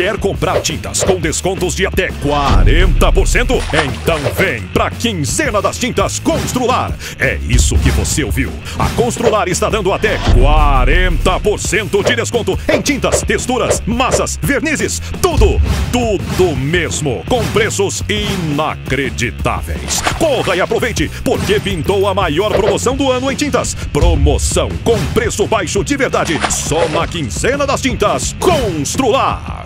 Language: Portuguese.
Quer comprar tintas com descontos de até 40%? Então vem pra quinzena das tintas Constrular. É isso que você ouviu. A Constrular está dando até 40% de desconto em tintas, texturas, massas, vernizes, tudo, tudo mesmo, com preços inacreditáveis. Corra e aproveite, porque pintou a maior promoção do ano em tintas. Promoção com preço baixo de verdade, só na quinzena das tintas Constrular.